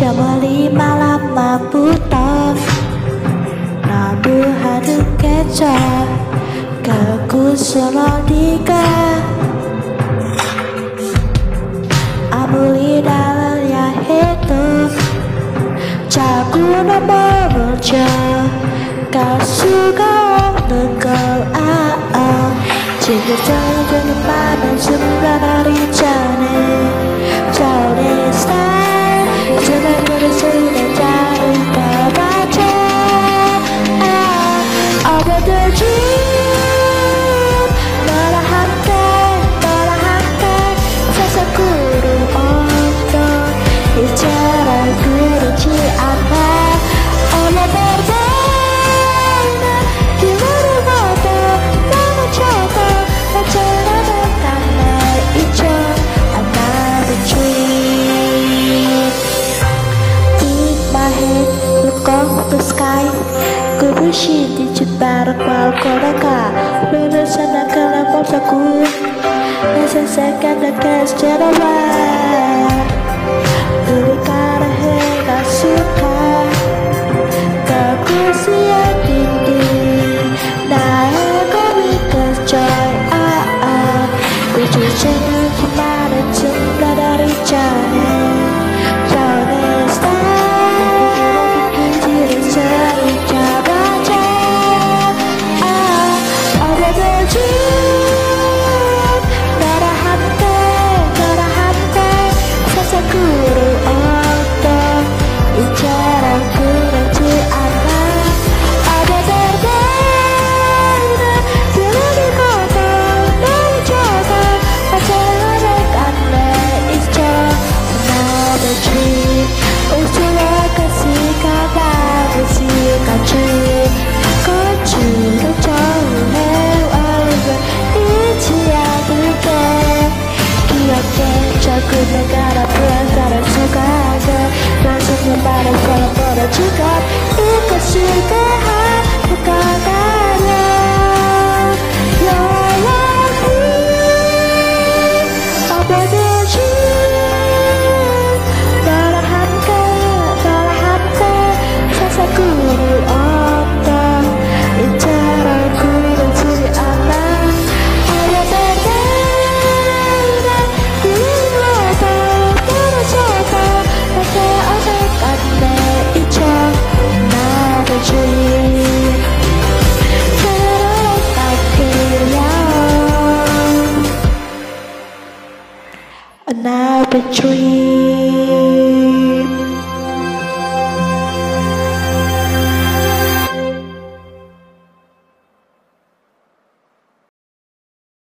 Jamali malam maputo Nabu hadu keca Keku selodika Abuli dalam ya itu Caku nama berja Kasu kau tegel ah ah Jika jalan ke depan dan dari jane Till I Welcome to sky Kubushi dijut barak wal kodaka sana kala potaku Nasa kau kas jarawa Lulu kara hega suka Kaku siya dindi kau kami joy dari to that you got. Another dream.